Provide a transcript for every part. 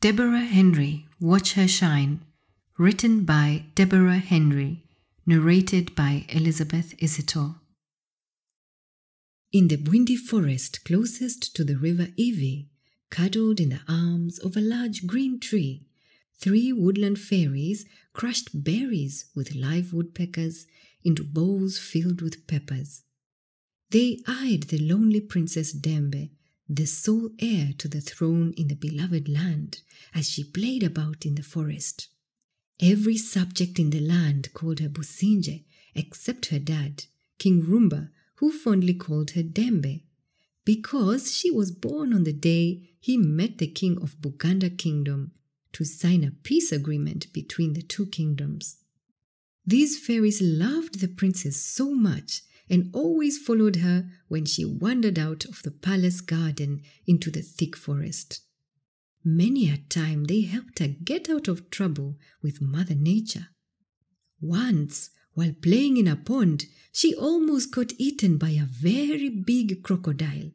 Deborah Henry, Watch Her Shine, written by Deborah Henry, narrated by Elizabeth Isitor. In the windy forest closest to the river Ivy, cuddled in the arms of a large green tree, three woodland fairies crushed berries with live woodpeckers into bowls filled with peppers. They eyed the lonely Princess Dembe, the sole heir to the throne in the beloved land, as she played about in the forest. Every subject in the land called her Businje, except her dad, King Rumba, who fondly called her Dembe, because she was born on the day he met the king of Buganda Kingdom to sign a peace agreement between the two kingdoms. These fairies loved the princess so much and always followed her when she wandered out of the palace garden into the thick forest. Many a time they helped her get out of trouble with Mother Nature. Once, while playing in a pond, she almost got eaten by a very big crocodile.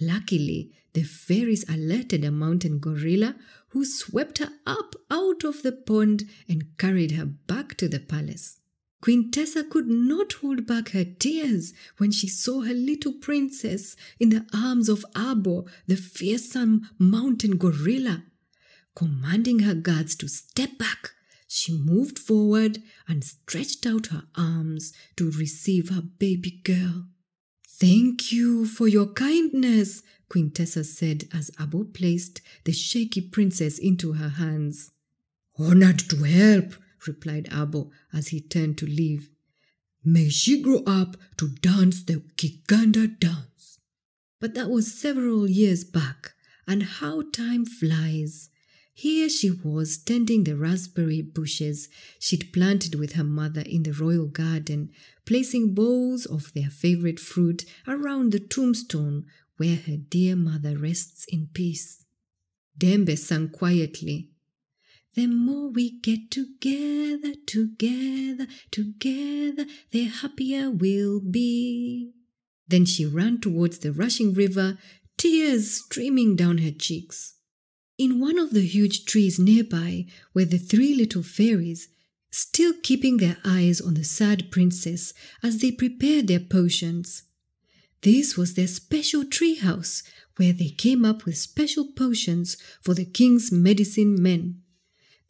Luckily, the fairies alerted a mountain gorilla who swept her up out of the pond and carried her back to the palace. Queen Tessa could not hold back her tears when she saw her little princess in the arms of Abo, the fearsome mountain gorilla. Commanding her guards to step back, she moved forward and stretched out her arms to receive her baby girl. Thank you for your kindness, Queen Tessa said as Abo placed the shaky princess into her hands. Honored to help, replied Abo as he turned to leave. May she grow up to dance the Kiganda dance. But that was several years back, and how time flies. Here she was tending the raspberry bushes she'd planted with her mother in the royal garden, placing bowls of their favorite fruit around the tombstone where her dear mother rests in peace. Dembe sang quietly, the more we get together, together, together, the happier we'll be. Then she ran towards the rushing river, tears streaming down her cheeks. In one of the huge trees nearby were the three little fairies, still keeping their eyes on the sad princess as they prepared their potions. This was their special tree house where they came up with special potions for the king's medicine men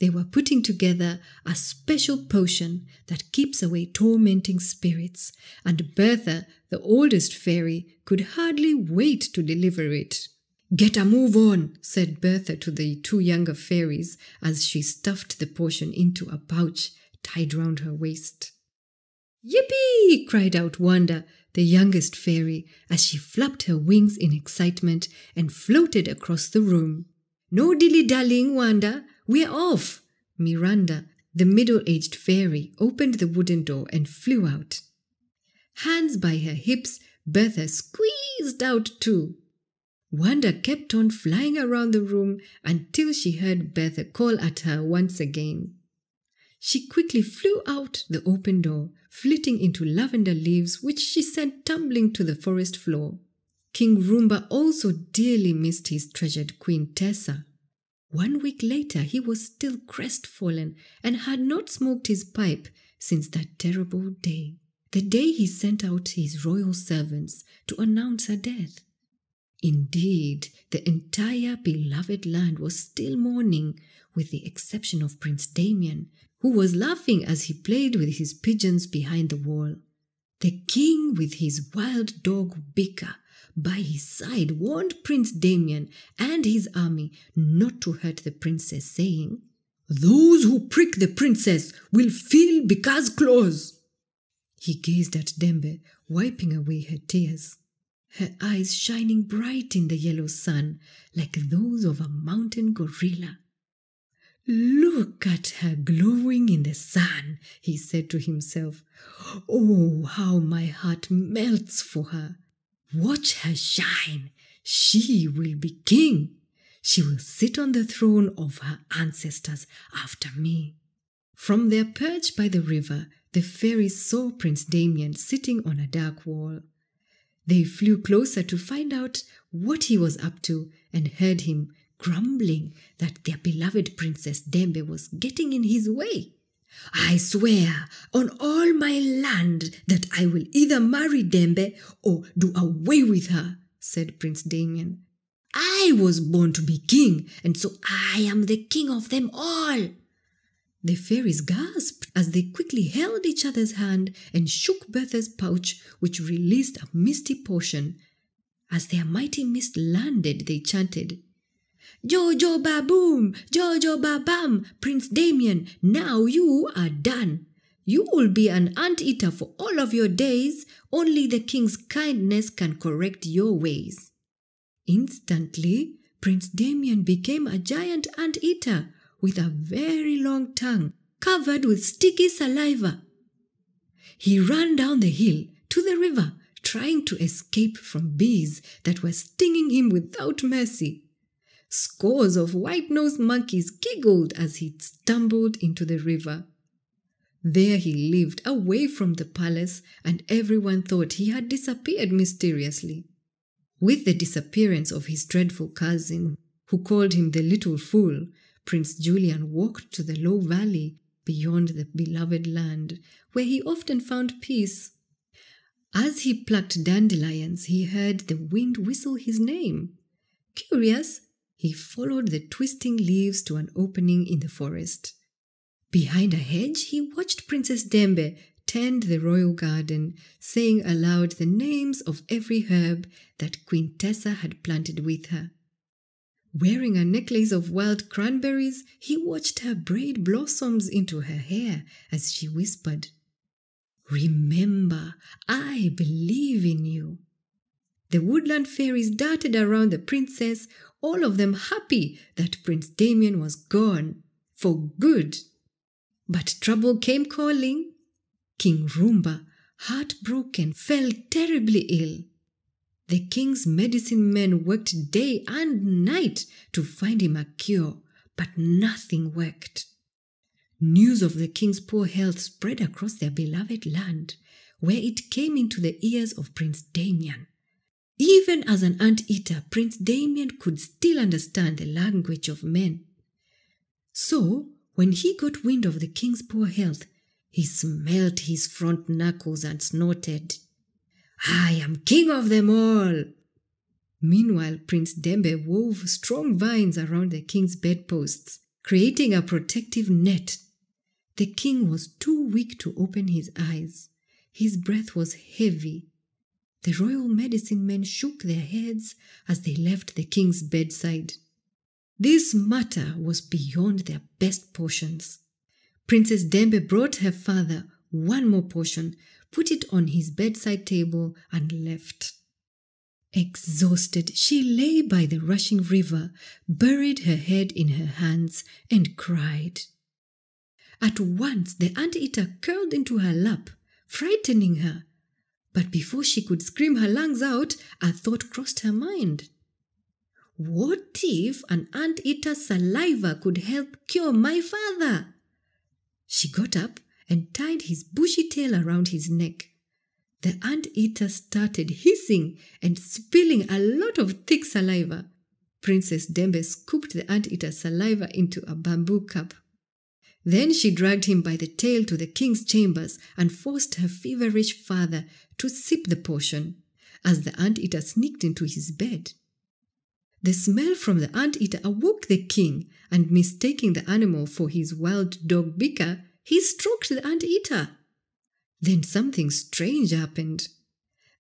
they were putting together a special potion that keeps away tormenting spirits, and Bertha, the oldest fairy, could hardly wait to deliver it. Get a move on, said Bertha to the two younger fairies as she stuffed the potion into a pouch tied round her waist. Yippee! cried out Wanda, the youngest fairy, as she flapped her wings in excitement and floated across the room. No dilly dallying, Wanda. We're off! Miranda, the middle aged fairy, opened the wooden door and flew out. Hands by her hips, Bertha squeezed out too. Wanda kept on flying around the room until she heard Bertha call at her once again. She quickly flew out the open door, flitting into lavender leaves which she sent tumbling to the forest floor. King Roomba also dearly missed his treasured Queen Tessa. One week later, he was still crestfallen and had not smoked his pipe since that terrible day, the day he sent out his royal servants to announce her death. Indeed, the entire beloved land was still mourning, with the exception of Prince Damien, who was laughing as he played with his pigeons behind the wall. The king, with his wild dog Bika, by his side warned Prince Damien and his army not to hurt the princess, saying, Those who prick the princess will feel Bika's claws. He gazed at Dembe, wiping away her tears, her eyes shining bright in the yellow sun like those of a mountain gorilla. Look at her glowing in the sun, he said to himself. Oh, how my heart melts for her. Watch her shine. She will be king. She will sit on the throne of her ancestors after me. From their perch by the river, the fairies saw Prince Damien sitting on a dark wall. They flew closer to find out what he was up to and heard him grumbling that their beloved Princess Dembe was getting in his way. I swear on all my land that I will either marry Dembe or do away with her, said Prince Damien. I was born to be king, and so I am the king of them all. The fairies gasped as they quickly held each other's hand and shook Bertha's pouch, which released a misty potion. As their mighty mist landed, they chanted, Jojo Baboom, Jojo Babam, Prince Damien, now you are done. You will be an anteater for all of your days. Only the king's kindness can correct your ways. Instantly, Prince Damien became a giant anteater with a very long tongue covered with sticky saliva. He ran down the hill to the river, trying to escape from bees that were stinging him without mercy. Scores of white nosed monkeys giggled as he stumbled into the river. There he lived away from the palace, and everyone thought he had disappeared mysteriously. With the disappearance of his dreadful cousin, who called him the little fool, Prince Julian walked to the low valley beyond the beloved land, where he often found peace. As he plucked dandelions, he heard the wind whistle his name. Curious, he followed the twisting leaves to an opening in the forest. Behind a hedge, he watched Princess Dembe tend the royal garden, saying aloud the names of every herb that Queen Tessa had planted with her. Wearing a necklace of wild cranberries, he watched her braid blossoms into her hair as she whispered, Remember, I believe in you. The woodland fairies darted around the princess, all of them happy that Prince Damien was gone for good. But trouble came calling. King Rumba, heartbroken, fell terribly ill. The king's medicine men worked day and night to find him a cure, but nothing worked. News of the king's poor health spread across their beloved land, where it came into the ears of Prince Damien. Even as an anteater, Prince Damien could still understand the language of men. So, when he got wind of the king's poor health, he smelt his front knuckles and snorted. I am king of them all. Meanwhile, Prince Dembe wove strong vines around the king's bedposts, creating a protective net. The king was too weak to open his eyes. His breath was heavy. The royal medicine men shook their heads as they left the king's bedside. This matter was beyond their best potions. Princess Dembe brought her father one more potion, put it on his bedside table, and left. Exhausted, she lay by the rushing river, buried her head in her hands, and cried. At once the anteater curled into her lap, frightening her. But before she could scream her lungs out, a thought crossed her mind. What if an anteater's saliva could help cure my father? She got up and tied his bushy tail around his neck. The anteater started hissing and spilling a lot of thick saliva. Princess Dembe scooped the anteater's saliva into a bamboo cup. Then she dragged him by the tail to the king's chambers and forced her feverish father to sip the potion as the anteater sneaked into his bed. The smell from the anteater awoke the king, and mistaking the animal for his wild dog Bika, he stroked the anteater. Then something strange happened.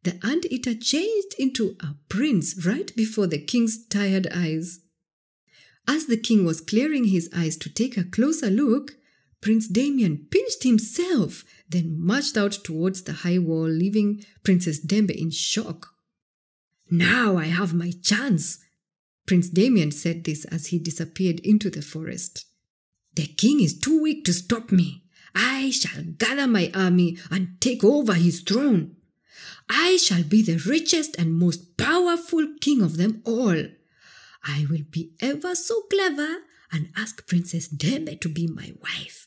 The anteater changed into a prince right before the king's tired eyes. As the king was clearing his eyes to take a closer look, Prince Damien pinched himself, then marched out towards the high wall, leaving Princess Dembe in shock. Now I have my chance. Prince Damien said this as he disappeared into the forest. The king is too weak to stop me. I shall gather my army and take over his throne. I shall be the richest and most powerful king of them all. I will be ever so clever and ask Princess Dembe to be my wife.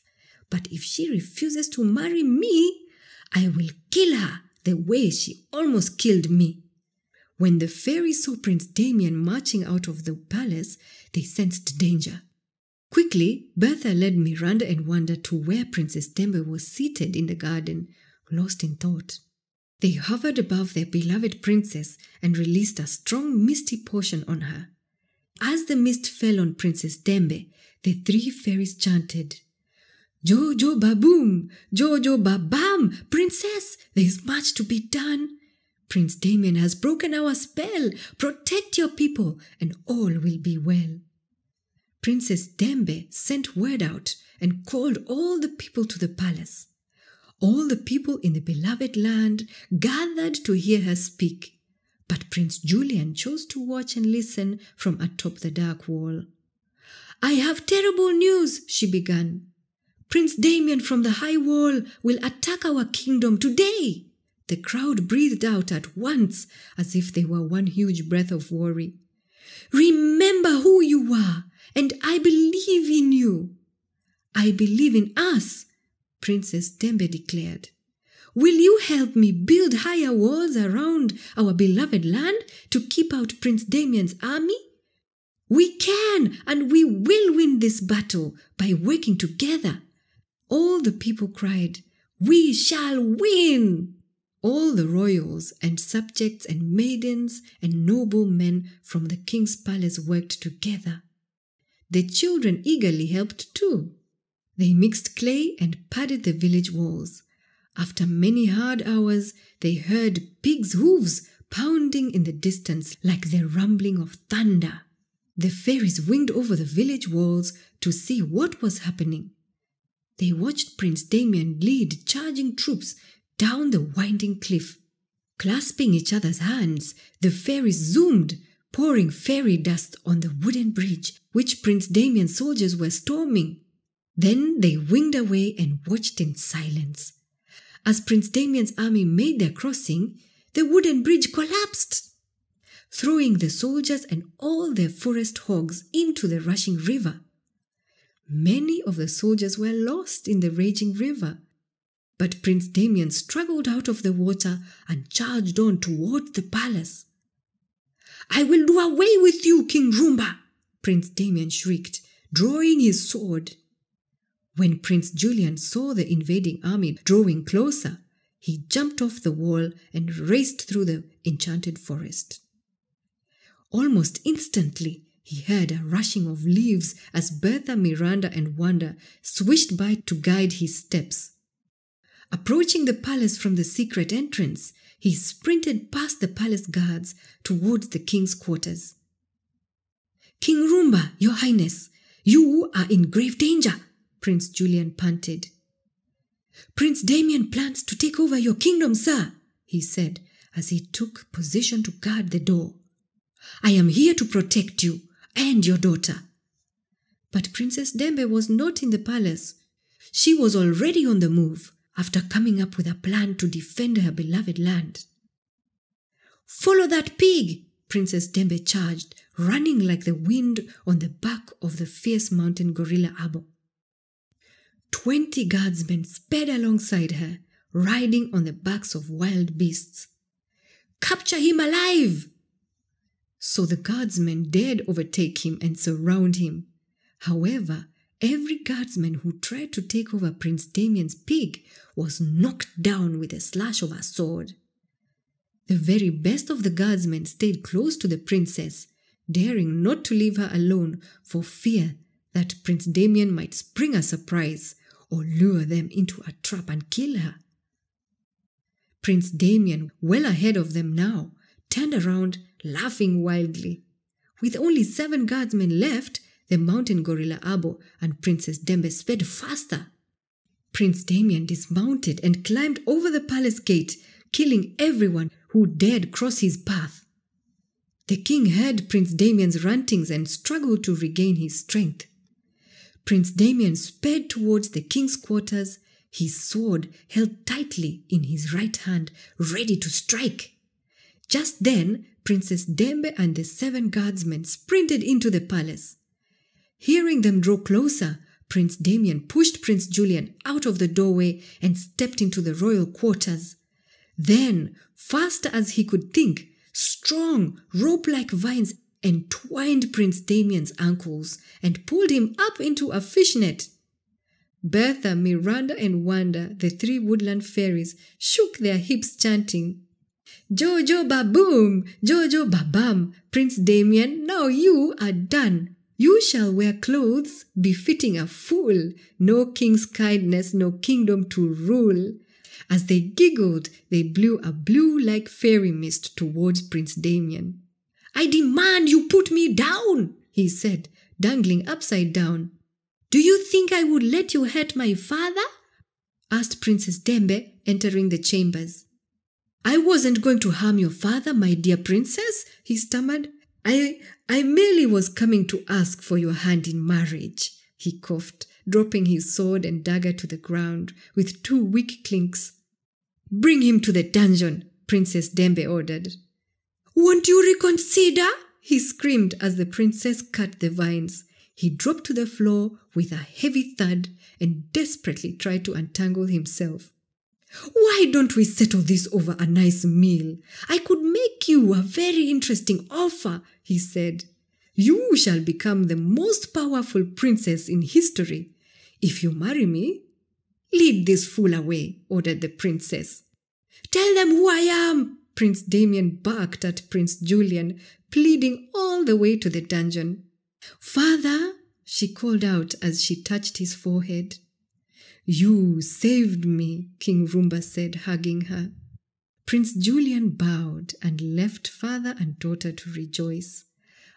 But if she refuses to marry me, I will kill her the way she almost killed me. When the fairies saw Prince Damien marching out of the palace, they sensed danger. Quickly, Bertha led Miranda and Wanda to where Princess Dembe was seated in the garden, lost in thought. They hovered above their beloved princess and released a strong misty potion on her. As the mist fell on Princess Dembe, the three fairies chanted, Jojo Baboom, Jojo Babam, Princess, there's much to be done. Prince Damien has broken our spell. Protect your people, and all will be well. Princess Dembe sent word out and called all the people to the palace. All the people in the beloved land gathered to hear her speak, but Prince Julian chose to watch and listen from atop the dark wall. I have terrible news, she began. Prince Damien from the high wall will attack our kingdom today. The crowd breathed out at once as if they were one huge breath of worry. Remember who you are, and I believe in you. I believe in us, Princess Dembe declared. Will you help me build higher walls around our beloved land to keep out Prince Damien's army? We can and we will win this battle by working together. All the people cried, We shall win! All the royals and subjects and maidens and noblemen from the king's palace worked together. The children eagerly helped too. They mixed clay and padded the village walls. After many hard hours, they heard pigs' hooves pounding in the distance like the rumbling of thunder. The fairies winged over the village walls to see what was happening. They watched Prince Damien lead charging troops down the winding cliff. Clasping each other's hands, the fairies zoomed, pouring fairy dust on the wooden bridge which Prince Damien's soldiers were storming. Then they winged away and watched in silence. As Prince Damien's army made their crossing, the wooden bridge collapsed, throwing the soldiers and all their forest hogs into the rushing river. Many of the soldiers were lost in the raging river, but Prince Damien struggled out of the water and charged on toward the palace. I will do away with you, King Roomba! Prince Damien shrieked, drawing his sword. When Prince Julian saw the invading army drawing closer, he jumped off the wall and raced through the enchanted forest. Almost instantly, he heard a rushing of leaves as Bertha, Miranda, and Wanda swished by to guide his steps. Approaching the palace from the secret entrance, he sprinted past the palace guards towards the king's quarters. King Roomba, your highness, you are in grave danger, Prince Julian panted. Prince Damien plans to take over your kingdom, sir, he said as he took position to guard the door. I am here to protect you and your daughter. But Princess Dembe was not in the palace. She was already on the move after coming up with a plan to defend her beloved land. Follow that pig, Princess Dembe charged, running like the wind on the back of the fierce mountain gorilla Abo. Twenty guardsmen sped alongside her, riding on the backs of wild beasts. Capture him alive! So the guardsmen dared overtake him and surround him. However, Every guardsman who tried to take over Prince Damien's pig was knocked down with a slash of a sword. The very best of the guardsmen stayed close to the princess, daring not to leave her alone for fear that Prince Damien might spring a surprise or lure them into a trap and kill her. Prince Damien, well ahead of them now, turned around, laughing wildly. With only seven guardsmen left, the mountain gorilla Abo and Princess Dembe sped faster. Prince Damien dismounted and climbed over the palace gate, killing everyone who dared cross his path. The king heard Prince Damien's rantings and struggled to regain his strength. Prince Damien sped towards the king's quarters, his sword held tightly in his right hand, ready to strike. Just then, Princess Dembe and the seven guardsmen sprinted into the palace. Hearing them draw closer, Prince Damien pushed Prince Julian out of the doorway and stepped into the royal quarters. Then, fast as he could think, strong, rope like vines entwined Prince Damien's ankles and pulled him up into a fishnet. Bertha, Miranda, and Wanda, the three woodland fairies, shook their hips, chanting, Jojo Baboom, Jojo Babam, Prince Damien, now you are done. You shall wear clothes befitting a fool, no king's kindness, no kingdom to rule. As they giggled, they blew a blue like fairy mist towards Prince Damien. I demand you put me down, he said, dangling upside down. Do you think I would let you hurt my father? asked Princess Dembe, entering the chambers. I wasn't going to harm your father, my dear princess, he stammered. I, I merely was coming to ask for your hand in marriage, he coughed, dropping his sword and dagger to the ground with two weak clinks. Bring him to the dungeon, Princess Dembe ordered. Won't you reconsider? he screamed as the princess cut the vines. He dropped to the floor with a heavy thud and desperately tried to untangle himself. Why don't we settle this over a nice meal? I could make you a very interesting offer, he said. You shall become the most powerful princess in history. If you marry me, lead this fool away, ordered the princess. Tell them who I am, Prince Damien barked at Prince Julian, pleading all the way to the dungeon. Father, she called out as she touched his forehead. You saved me, King Roomba said, hugging her. Prince Julian bowed and left father and daughter to rejoice.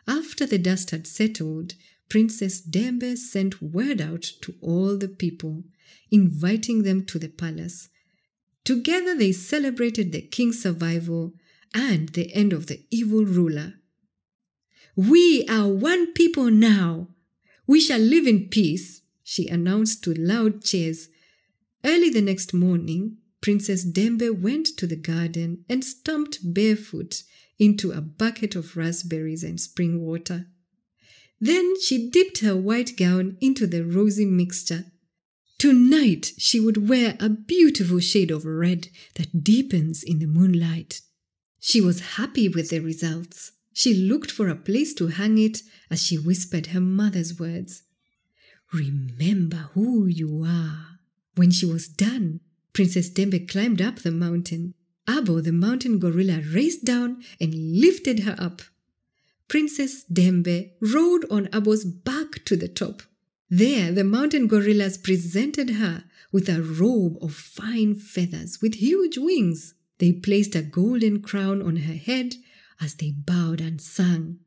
After the dust had settled, Princess Dembe sent word out to all the people, inviting them to the palace. Together they celebrated the king's survival and the end of the evil ruler. We are one people now. We shall live in peace, she announced to loud cheers. Early the next morning, Princess Dembe went to the garden and stumped barefoot into a bucket of raspberries and spring water. Then she dipped her white gown into the rosy mixture. Tonight she would wear a beautiful shade of red that deepens in the moonlight. She was happy with the results. She looked for a place to hang it as she whispered her mother's words. Remember who you are. When she was done, Princess Dembe climbed up the mountain. Abo, the mountain gorilla, raced down and lifted her up. Princess Dembe rode on Abo's back to the top. There, the mountain gorillas presented her with a robe of fine feathers with huge wings. They placed a golden crown on her head as they bowed and sang.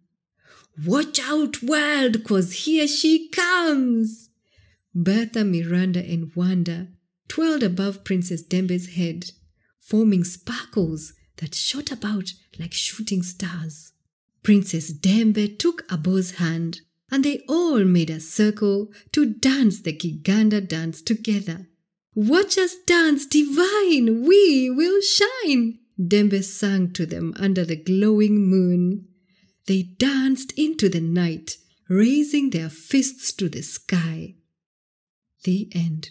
Watch out, world, cause here she comes! Bertha, Miranda, and Wanda twirled above Princess Dembe's head, forming sparkles that shot about like shooting stars. Princess Dembe took Abo's hand, and they all made a circle to dance the Kiganda dance together. Watch us dance divine, we will shine, Dembe sang to them under the glowing moon. They danced into the night, raising their fists to the sky. The end.